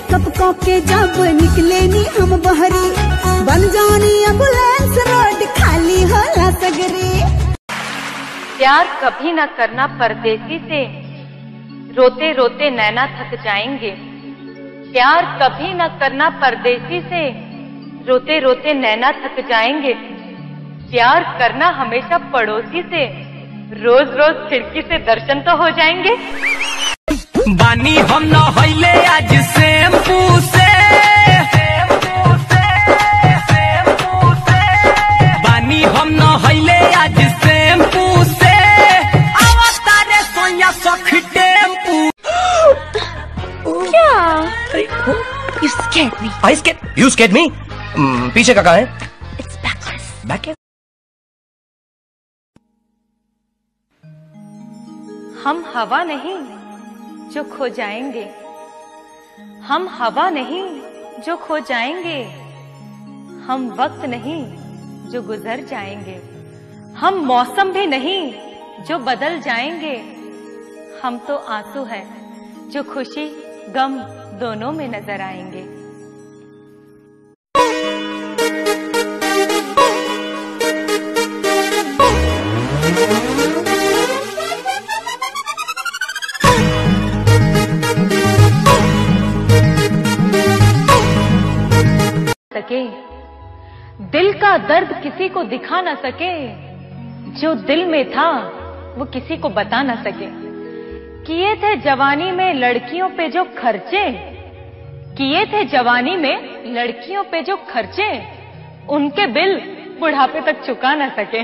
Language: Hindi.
के जब निकले नी हम बहरी। बन जानी एंबुलेंस रोड खाली होला सगरी प्यार कभी न करना परदेसी से। रोते रोते नैना थक जाएँगे। प्यार कभी न करना परदेसी से। रोते रोते नैना थक जाएँगे। प्यार करना हमेशा पड़ोसी से। रोज रोज खिड़की से दर्शन तो हो जाएँगे। बानी हम न हईले आज शैम्पू से बानी हम न हईले आज शैम्पू से अवतारे सोया सख टेंपू। You scared me. I scared you scared me पीछे का कहा है? It's backless. बैक हम हवा नहीं। जो खो जाएँगे। हम हवा नहीं जो खो जाएँगे। हम वक्त नहीं जो गुजर जाएँगे। हम मौसम भी नहीं जो बदल जाएँगे। हम तो आँसू है जो खुशी, गम दोनों में नज़र आएँगे। सके। दिल का दर्द किसी को दिखा ना सके। जो दिल में था, वो किसी को बता ना सके। किए थे जवानी में लड़कियों पे जो खर्चे। किए थे जवानी में लड़कियों पे जो खर्चे। उनके बिल बुढ़ापे तक चुका ना सके।